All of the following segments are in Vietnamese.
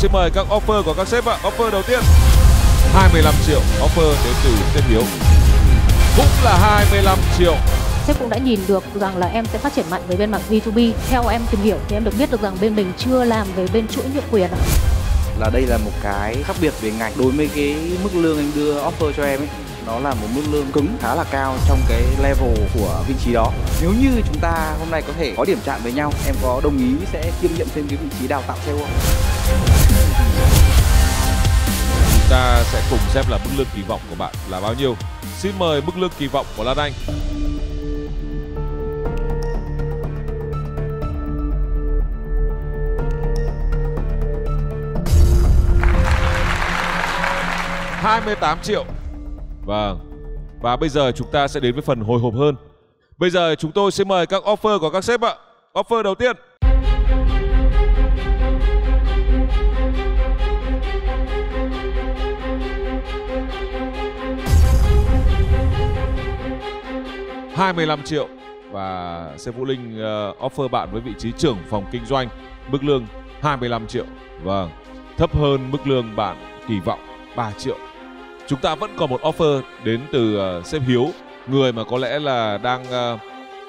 xin mời các offer của các sếp ạ. Offer đầu tiên 25 triệu offer đến từ sếp Hiếu. Cũng là 25 triệu. Sếp cũng đã nhìn được rằng là em sẽ phát triển mạnh về bên mảng B2B. Theo em tìm hiểu thì em được biết được rằng bên mình chưa làm về bên chuỗi nhượng quyền ạ. là đây là một cái khác biệt về ngành đối với cái mức lương anh đưa offer cho em ấy nó là một mức lương cứng khá là cao trong cái level của vị trí đó nếu như chúng ta hôm nay có thể có điểm chạm với nhau em có đồng ý sẽ kiêm nhiệm thêm cái vị trí đào tạo sale không ta sẽ cùng xem là mức lương kỳ vọng của bạn là bao nhiêu. Xin mời mức lương kỳ vọng của Lan Anh. hai mươi tám triệu. Vâng. Và bây giờ chúng ta sẽ đến với phần hồi hộp hơn. Bây giờ chúng tôi sẽ mời các offer của các sếp ạ. Offer đầu tiên. Hai mươi lăm triệu và sếp Vũ Linh uh, offer bạn với vị trí trưởng phòng kinh doanh mức lương 25 triệu. Vâng, thấp hơn mức lương bạn kỳ vọng 3 triệu. Chúng ta vẫn còn một offer đến từ uh, sếp Hiếu, người mà có lẽ là đang uh,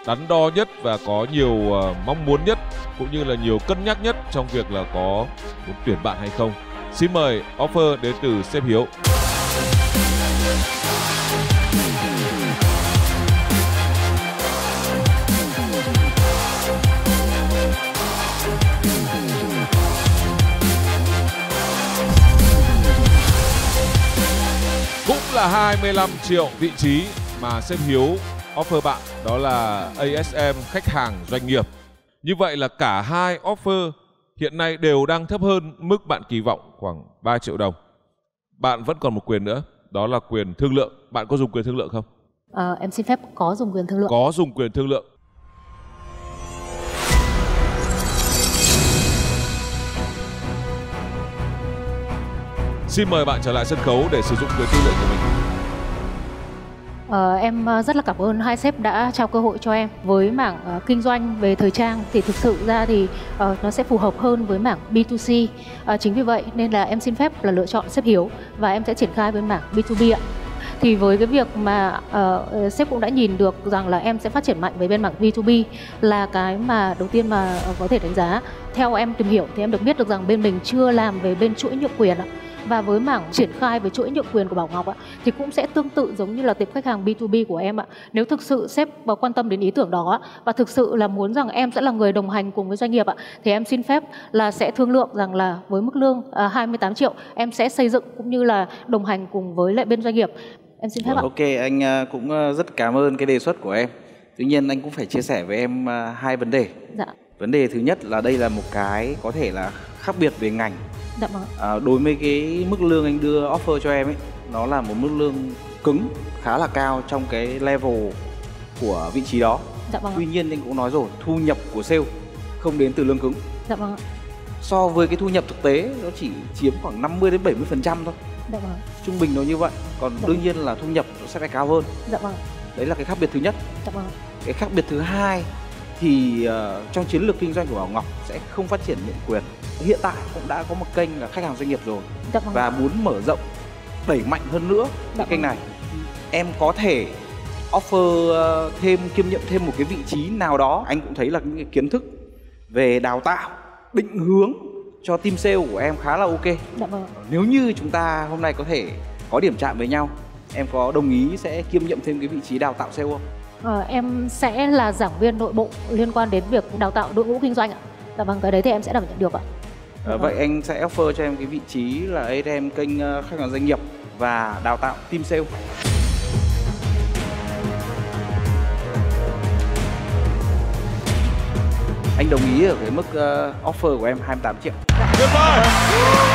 đắn đo nhất và có nhiều uh, mong muốn nhất cũng như là nhiều cân nhắc nhất trong việc là có muốn tuyển bạn hay không. Xin mời offer đến từ sếp Hiếu. Là 25 triệu vị trí mà sếp Hiếu offer bạn đó là ASM khách hàng doanh nghiệp. Như vậy là cả hai offer hiện nay đều đang thấp hơn mức bạn kỳ vọng khoảng 3 triệu đồng. Bạn vẫn còn một quyền nữa, đó là quyền thương lượng. Bạn có dùng quyền thương lượng không? Ờ, em xin phép có dùng quyền thương lượng. Có dùng quyền thương lượng. Xin mời bạn trở lại sân khấu để sử dụng quyền tư lượng của mình. À, em ờ, rất là cảm ơn hai sếp đã trao cơ hội cho em với mảng uh, kinh doanh về thời trang thì thực sự ra thì uh, nó sẽ phù hợp hơn với mảng B2C. Uh, chính vì vậy nên là em xin phép là lựa chọn sếp Hiếu và em sẽ triển khai với mảng B2B ạ. Thì với cái việc mà uh, sếp cũng đã nhìn được rằng là em sẽ phát triển mạnh với bên mảng B2B là cái mà đầu tiên mà có thể đánh giá. Theo em tìm hiểu thì em được biết được rằng bên mình chưa làm về bên chuỗi nhượng quyền ạ và với mảng triển khai với chuỗi nhượng quyền của Bảo Ngọc ạ thì cũng sẽ tương tự giống như là tiệp khách hàng B2B của em ạ. Nếu thực sự sếp có quan tâm đến ý tưởng đó và thực sự là muốn rằng em sẽ là người đồng hành cùng với doanh nghiệp ạ thì em xin phép là sẽ thương lượng rằng là với mức lương à, 28 triệu em sẽ xây dựng cũng như là đồng hành cùng với lại bên doanh nghiệp. Em xin phép ạ. ok anh à, cũng à, rất cảm ơn cái đề xuất của em tuy nhiên anh cũng phải chia sẻ với em à, hai vấn đề Dạ. vấn đề thứ nhất là đây là một cái có thể là khác biệt về ngành Dạ vâng. à, đối với cái mức lương anh đưa offer cho em ấy nó là một mức lương cứng khá là cao trong cái level của vị trí đó Dạ vâng. tuy nhiên anh cũng nói rồi thu nhập của sale không đến từ lương cứng Dạ vâng. so với cái thu nhập thực tế nó chỉ chiếm khoảng 50 đến 70 phần trăm thôi Dạ vâng. trung bình nó như vậy còn Dạ. đương nhiên là thu nhập nó sẽ phải cao hơn Dạ vâng. đấy là cái khác biệt thứ nhất Dạ vâng. cái khác biệt thứ hai thì ờ, trong chiến lược kinh doanh của Bảo Ngọc sẽ không phát triển nhượng quyền hiện tại cũng đã có một kênh là khách hàng doanh nghiệp rồi Dạ vâng. và muốn mở rộng đẩy mạnh hơn nữa Dạ cái kênh vâng. này em có thể offer ờ, thêm kiêm nhiệm thêm một cái vị trí nào đó anh cũng thấy là những cái kiến thức về đào tạo định hướng cho team sale của em khá là ok Dạ vâng. nếu như chúng ta hôm nay có thể có điểm chạm với nhau em có đồng ý sẽ kiêm nhiệm thêm cái vị trí đào tạo sale không Ờ, em sẽ là giảng viên nội bộ liên quan đến việc đào tạo đội ngũ kinh doanh ạ. Dạ vâng, cái đấy thì em sẽ đảm nhận được ạ. Ờ, vậy anh sẽ offer cho em cái vị trí là ATM kênh ờ, khách hàng doanh nghiệp và đào tạo team sale. Anh đồng ý ở cái mức ờ, offer của em 28 triệu. Tuyệt vời.